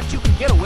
thought you could get away